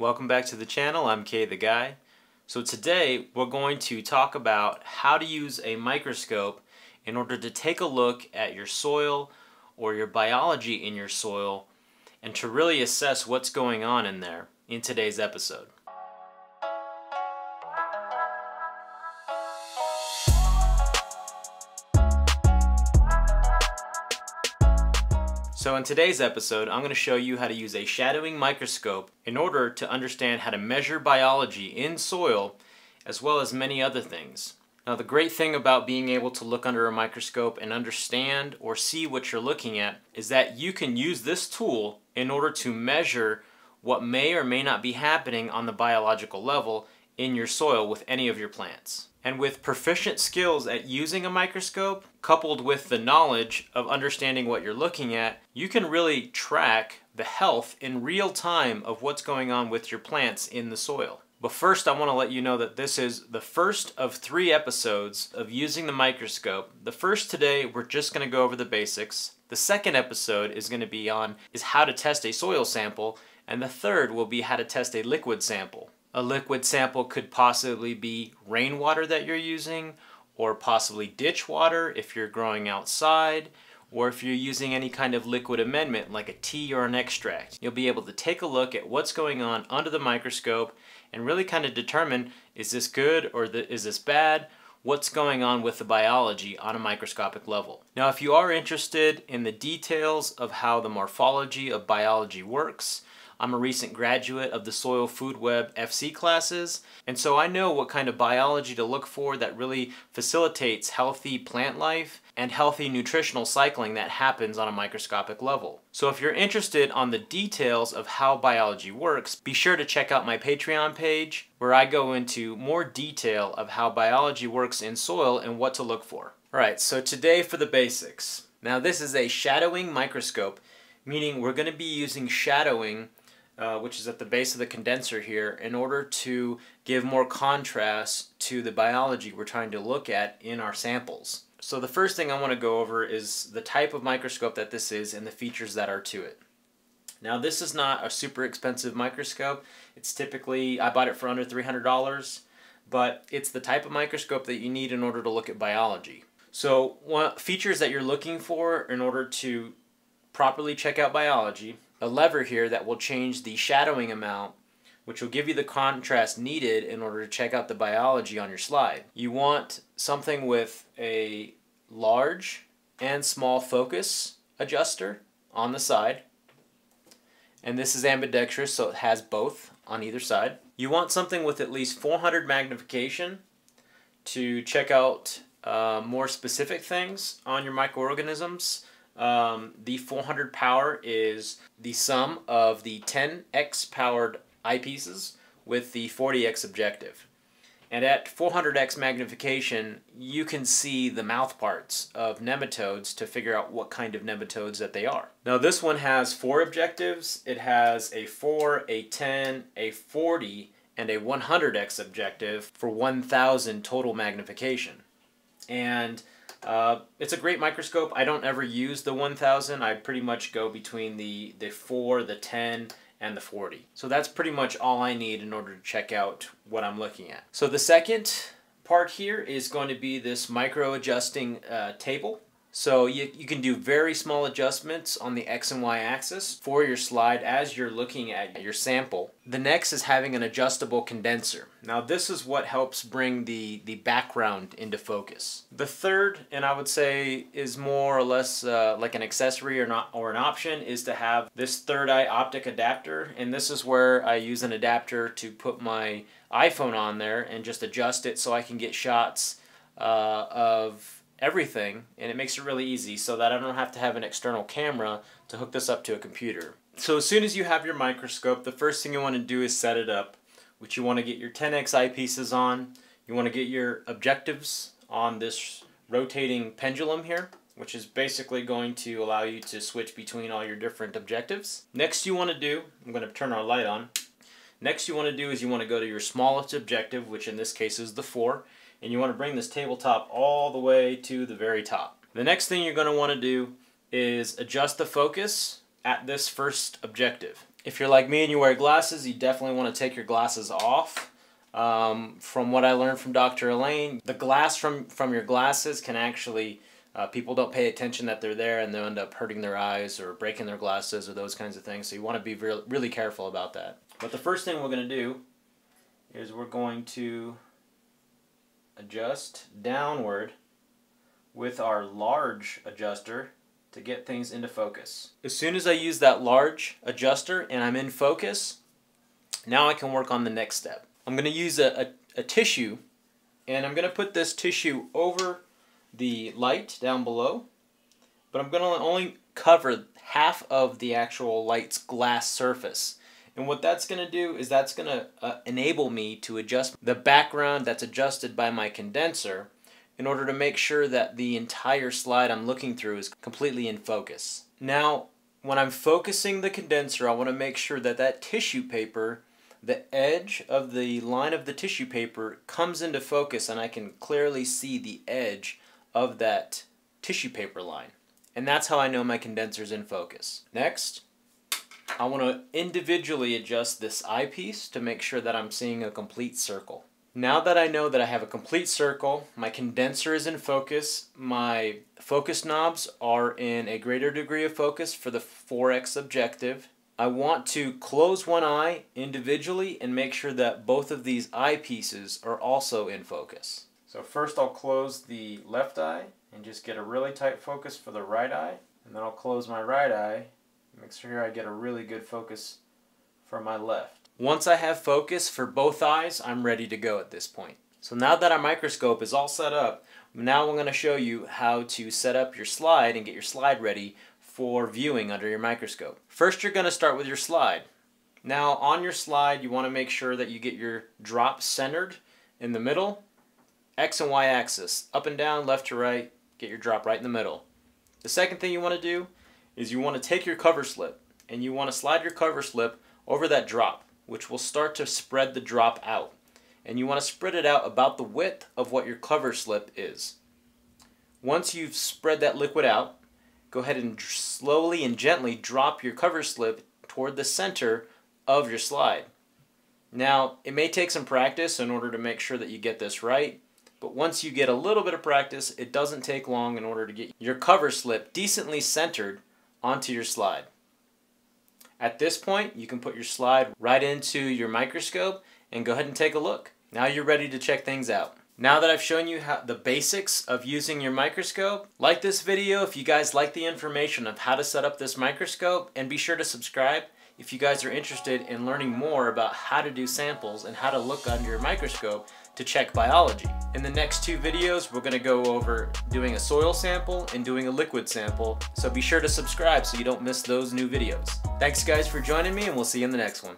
Welcome back to the channel. I'm K the Guy. So today we're going to talk about how to use a microscope in order to take a look at your soil or your biology in your soil and to really assess what's going on in there in today's episode. So in today's episode, I'm going to show you how to use a shadowing microscope in order to understand how to measure biology in soil as well as many other things. Now the great thing about being able to look under a microscope and understand or see what you're looking at is that you can use this tool in order to measure what may or may not be happening on the biological level in your soil with any of your plants. And with proficient skills at using a microscope, coupled with the knowledge of understanding what you're looking at, you can really track the health in real time of what's going on with your plants in the soil. But first I want to let you know that this is the first of three episodes of using the microscope. The first today, we're just going to go over the basics. The second episode is going to be on is how to test a soil sample, and the third will be how to test a liquid sample. A liquid sample could possibly be rainwater that you're using, or possibly ditch water if you're growing outside, or if you're using any kind of liquid amendment like a tea or an extract. You'll be able to take a look at what's going on under the microscope and really kind of determine is this good or is this bad? What's going on with the biology on a microscopic level. Now if you are interested in the details of how the morphology of biology works, I'm a recent graduate of the Soil Food Web FC classes, and so I know what kind of biology to look for that really facilitates healthy plant life and healthy nutritional cycling that happens on a microscopic level. So if you're interested on the details of how biology works, be sure to check out my Patreon page where I go into more detail of how biology works in soil and what to look for. Alright, so today for the basics. Now this is a shadowing microscope, meaning we're going to be using shadowing uh, which is at the base of the condenser here, in order to give more contrast to the biology we're trying to look at in our samples. So the first thing I want to go over is the type of microscope that this is and the features that are to it. Now this is not a super expensive microscope. It's typically, I bought it for under $300, but it's the type of microscope that you need in order to look at biology. So features that you're looking for in order to properly check out biology a lever here that will change the shadowing amount which will give you the contrast needed in order to check out the biology on your slide. You want something with a large and small focus adjuster on the side. And this is ambidextrous, so it has both on either side. You want something with at least 400 magnification to check out uh, more specific things on your microorganisms um, the 400 power is the sum of the 10x powered eyepieces with the 40x objective. And at 400x magnification, you can see the mouth parts of nematodes to figure out what kind of nematodes that they are. Now this one has four objectives. It has a 4, a 10, a 40, and a 100x objective for 1000 total magnification. And uh, it's a great microscope. I don't ever use the 1000. I pretty much go between the, the 4, the 10, and the 40. So that's pretty much all I need in order to check out what I'm looking at. So the second part here is going to be this micro adjusting uh, table. So you, you can do very small adjustments on the X and Y axis for your slide as you're looking at your sample. The next is having an adjustable condenser. Now this is what helps bring the, the background into focus. The third, and I would say is more or less uh, like an accessory or, not, or an option, is to have this third eye optic adapter. And this is where I use an adapter to put my iPhone on there and just adjust it so I can get shots uh, of everything and it makes it really easy so that I don't have to have an external camera to hook this up to a computer. So as soon as you have your microscope, the first thing you want to do is set it up, which you want to get your 10x eyepieces on. You want to get your objectives on this rotating pendulum here, which is basically going to allow you to switch between all your different objectives. Next you want to do, I'm going to turn our light on. Next you want to do is you want to go to your smallest objective, which in this case is the 4, and you want to bring this tabletop all the way to the very top. The next thing you're going to want to do is adjust the focus at this first objective. If you're like me and you wear glasses, you definitely want to take your glasses off. Um, from what I learned from Dr. Elaine, the glass from, from your glasses can actually, uh, people don't pay attention that they're there and they'll end up hurting their eyes or breaking their glasses or those kinds of things. So you want to be re really careful about that. But the first thing we're going to do is we're going to adjust downward with our large adjuster to get things into focus. As soon as I use that large adjuster and I'm in focus, now I can work on the next step. I'm going to use a, a, a tissue and I'm going to put this tissue over the light down below, but I'm going to only cover half of the actual light's glass surface. And what that's going to do is that's going to uh, enable me to adjust the background that's adjusted by my condenser in order to make sure that the entire slide I'm looking through is completely in focus. Now, when I'm focusing the condenser, I want to make sure that that tissue paper, the edge of the line of the tissue paper comes into focus and I can clearly see the edge of that tissue paper line. And that's how I know my condenser is in focus. Next, I want to individually adjust this eyepiece to make sure that I'm seeing a complete circle. Now that I know that I have a complete circle, my condenser is in focus, my focus knobs are in a greater degree of focus for the 4x objective. I want to close one eye individually and make sure that both of these eyepieces are also in focus. So first I'll close the left eye and just get a really tight focus for the right eye. And then I'll close my right eye, make sure I get a really good focus for my left. Once I have focus for both eyes, I'm ready to go at this point. So now that our microscope is all set up, now I'm going to show you how to set up your slide and get your slide ready for viewing under your microscope. First you're going to start with your slide. Now on your slide you want to make sure that you get your drop centered in the middle, X and Y axis, up and down, left to right, get your drop right in the middle. The second thing you want to do is you want to take your cover slip and you want to slide your cover slip over that drop which will start to spread the drop out. And you want to spread it out about the width of what your cover slip is. Once you've spread that liquid out, go ahead and slowly and gently drop your cover slip toward the center of your slide. Now, it may take some practice in order to make sure that you get this right, but once you get a little bit of practice, it doesn't take long in order to get your cover slip decently centered onto your slide. At this point, you can put your slide right into your microscope and go ahead and take a look. Now you're ready to check things out. Now that I've shown you how, the basics of using your microscope, like this video if you guys like the information of how to set up this microscope and be sure to subscribe if you guys are interested in learning more about how to do samples and how to look under your microscope to check biology. In the next two videos, we're gonna go over doing a soil sample and doing a liquid sample, so be sure to subscribe so you don't miss those new videos. Thanks guys for joining me and we'll see you in the next one.